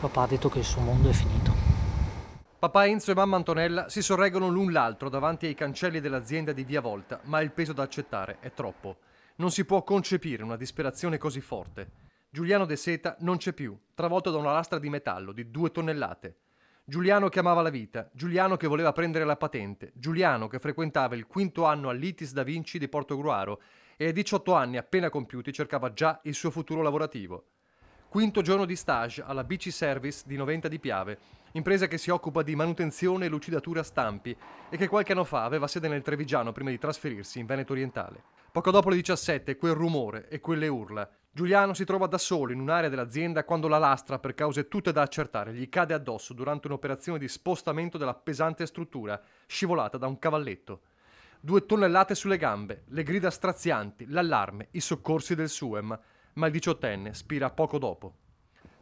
papà ha detto che il suo mondo è finito. Papà Enzo e mamma Antonella si sorreggono l'un l'altro davanti ai cancelli dell'azienda di Via Volta, ma il peso da accettare è troppo. Non si può concepire una disperazione così forte. Giuliano De Seta non c'è più, travolto da una lastra di metallo di due tonnellate. Giuliano che amava la vita, Giuliano che voleva prendere la patente, Giuliano che frequentava il quinto anno all'ITIS da Vinci di Portogruaro e a 18 anni appena compiuti cercava già il suo futuro lavorativo. Quinto giorno di stage alla BC Service di Noventa di Piave, impresa che si occupa di manutenzione e lucidatura stampi e che qualche anno fa aveva sede nel Trevigiano prima di trasferirsi in Veneto orientale. Poco dopo le 17, quel rumore e quelle urla. Giuliano si trova da solo in un'area dell'azienda quando la lastra, per cause tutte da accertare, gli cade addosso durante un'operazione di spostamento della pesante struttura, scivolata da un cavalletto. Due tonnellate sulle gambe, le grida strazianti, l'allarme, i soccorsi del SUEM, ma il diciottenne spira poco dopo.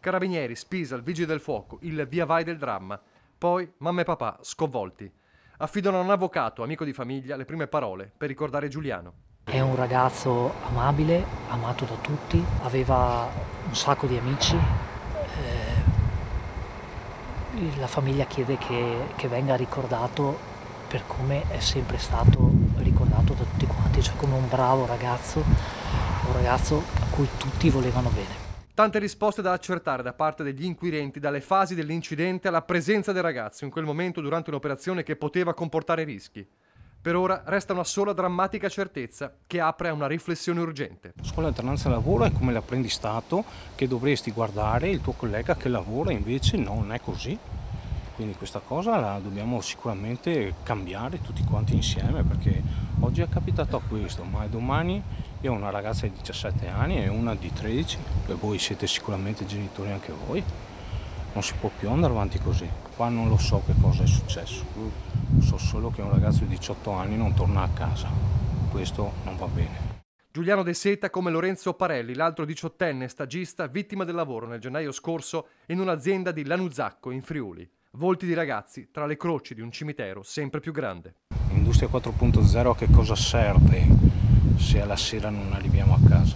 Carabinieri, Spisa, il vigile del fuoco, il via vai del dramma. Poi mamma e papà, sconvolti. Affidano a un avvocato, amico di famiglia, le prime parole per ricordare Giuliano. È un ragazzo amabile, amato da tutti, aveva un sacco di amici. Eh, la famiglia chiede che, che, venga ricordato per come è sempre stato ricordato da tutti quanti, cioè come un bravo ragazzo, un ragazzo a cui tutti volevano bene. Tante risposte da accertare da parte degli inquirenti, dalle fasi dell'incidente alla presenza del ragazzo in quel momento durante un'operazione che poteva comportare rischi. Per ora resta una sola drammatica certezza che apre a una riflessione urgente. La scuola alternanza lavoro è come l'apprendistato che dovresti guardare il tuo collega che lavora, invece non è così. Quindi questa cosa la dobbiamo sicuramente cambiare tutti quanti insieme perché oggi è capitato a questo, ma domani io ho una ragazza di 17 anni e una di 13 e voi siete sicuramente genitori anche voi. Non si può più andare avanti così. Qua non lo so che cosa è successo. So solo che un ragazzo di 18 anni non torna a casa. Questo non va bene. Giuliano De Seta come Lorenzo Parelli, l'altro diciottenne stagista vittima del lavoro nel gennaio scorso in un'azienda di Lanuzzacco in Friuli. Volti di ragazzi tra le croci di un cimitero sempre più grande. Industria 4.0 a che cosa serve se alla sera non arriviamo a casa?